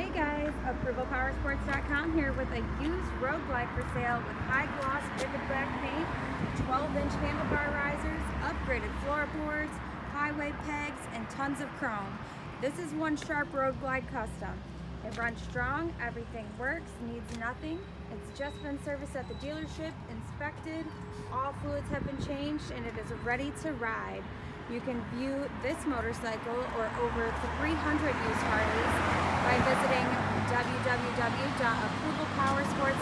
Hey guys, ApprovalPowersports.com here with a used Road Glide for sale with high gloss vivid black paint, 12 inch handlebar risers, upgraded floorboards, highway pegs, and tons of chrome. This is one Sharp Road Glide Custom. It runs strong, everything works, needs nothing. It's just been serviced at the dealership, inspected, all fluids have been changed, and it is ready to ride. You can view this motorcycle or over 300 used Harleys by visiting www.approvalpowersports.com